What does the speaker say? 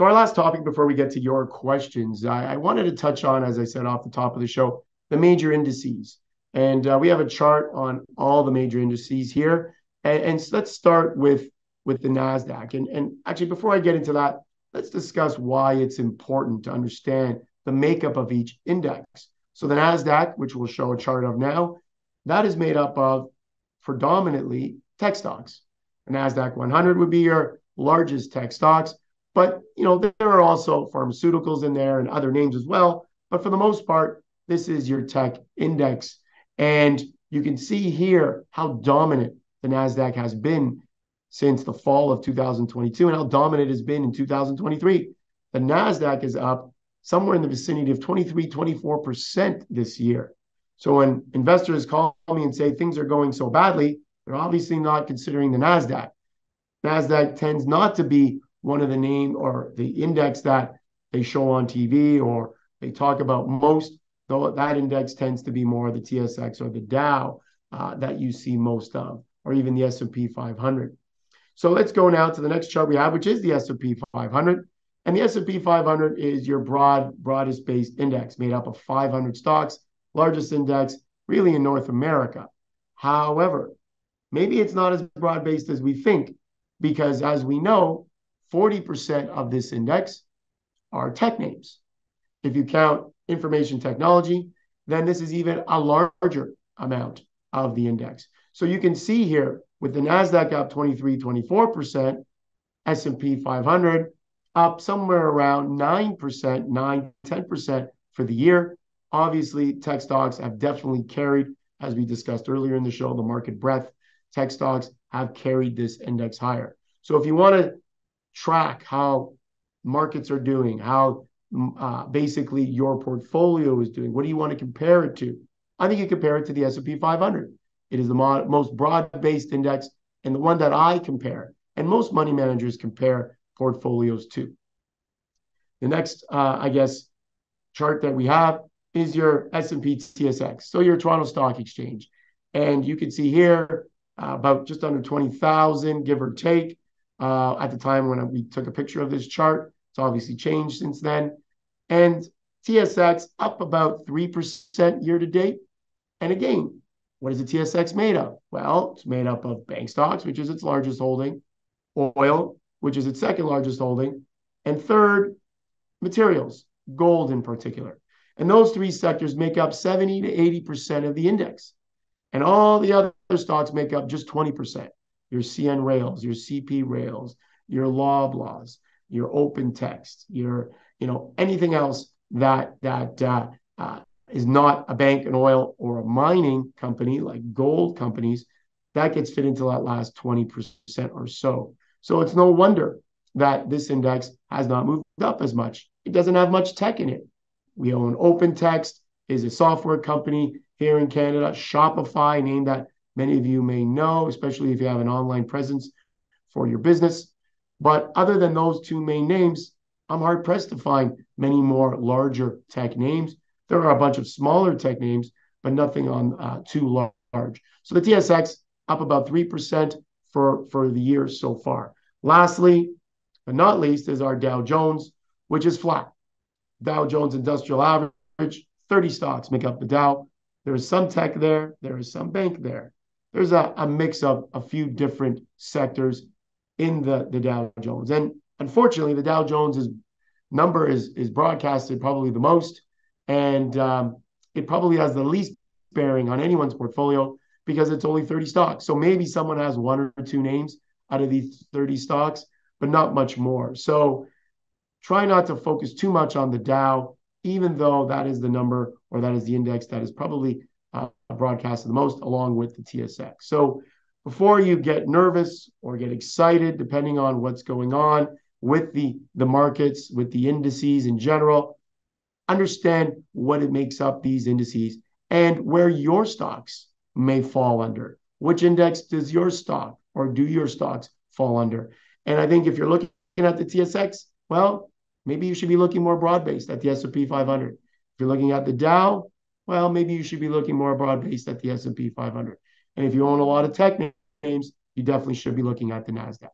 So our last topic before we get to your questions, I, I wanted to touch on, as I said off the top of the show, the major indices. And uh, we have a chart on all the major indices here. And, and let's start with, with the NASDAQ. And, and actually, before I get into that, let's discuss why it's important to understand the makeup of each index. So the NASDAQ, which we'll show a chart of now, that is made up of predominantly tech stocks. The NASDAQ 100 would be your largest tech stocks, but you know there are also pharmaceuticals in there and other names as well. But for the most part, this is your tech index. And you can see here how dominant the NASDAQ has been since the fall of 2022 and how dominant it has been in 2023. The NASDAQ is up somewhere in the vicinity of 23, 24% this year. So when investors call me and say things are going so badly, they're obviously not considering the NASDAQ. NASDAQ tends not to be one of the name or the index that they show on TV or they talk about most, though that index tends to be more the TSX or the Dow uh, that you see most of, or even the S&P 500. So let's go now to the next chart we have, which is the S&P 500. And the S&P 500 is your broad, broadest based index made up of 500 stocks, largest index really in North America. However, maybe it's not as broad based as we think, because as we know, 40% of this index are tech names. If you count information technology, then this is even a larger amount of the index. So you can see here with the Nasdaq up 23, 24%, S&P 500 up somewhere around 9%, 9, 10% for the year. Obviously, tech stocks have definitely carried, as we discussed earlier in the show, the market breadth. Tech stocks have carried this index higher. So if you want to track how markets are doing, how mm, uh, basically your portfolio is doing, what do you want to compare it to? I think you compare it to the S&P 500. It is the mo- most broad-based index and the one that I compare, and most money managers compare portfolios to. The next, uh, I guess, chart that we have is your S&P TSX, so your Toronto Stock Exchange. And you can see here uh, about just under 20,000, give or take, uh, at the time when we took a picture of this chart. It's obviously changed since then. And TSX up about 3% year to date. And again, what is the TSX made of? Well, it's made up of bank stocks, which is its largest holding, oil, which is its second largest holding, and third, materials, gold in particular. And those three sectors make up 70 to 80% of the index. And all the other stocks make up just 20%. Your CN Rails, your CP Rails, your Loblaws, your Open Text, your, you know, anything else that that uh, uh, is not a bank, an oil, or a mining company like gold companies, that gets fit into that last 20% or so. So it's no wonder that this index has not moved up as much. It doesn't have much tech in it. We own Open Text, is a software company here in Canada. Shopify, name that many of you may know, especially if you have an online presence for your business. But other than those two main names, I'm hard pressed to find many more larger tech names. There are a bunch of smaller tech names, but nothing on uh, too large. So the TSX up about 3% for, for the year so far. Lastly, but not least, is our Dow Jones, which is flat. Dow Jones Industrial Average, 30 stocks make up the Dow. There is some tech there, there is some bank there. There's a, a mix of a few different sectors in the, the Dow Jones. And unfortunately, the Dow Jones number is, is broadcasted probably the most and um, it probably has the least bearing on anyone's portfolio because it's only 30 stocks. So maybe someone has one or two names out of these 30 stocks, but not much more. So try not to focus too much on the Dow, even though that is the number or that is the index that is probably uh, broadcasted the most, along with the TSX. So before you get nervous or get excited, depending on what's going on with the, the markets, with the indices in general, understand what it makes up these indices and where your stocks may fall under. Which index does your stock or do your stocks fall under? And I think if you're looking at the TSX, well, maybe you should be looking more broad-based at the S&P 500. If you're looking at the Dow, well, maybe you should be looking more broad-based at the S&P 500. And if you own a lot of tech names, you definitely should be looking at the Nasdaq.